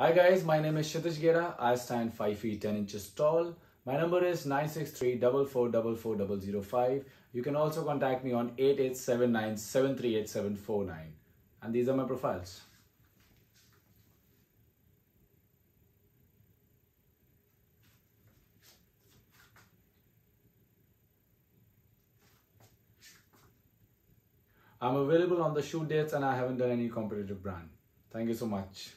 Hi guys, my name is Kshitij Gera. I stand 5 feet 10 inches tall. My number is 963-444-005. You can also contact me on 8879 And these are my profiles. I'm available on the shoot dates and I haven't done any competitive brand. Thank you so much.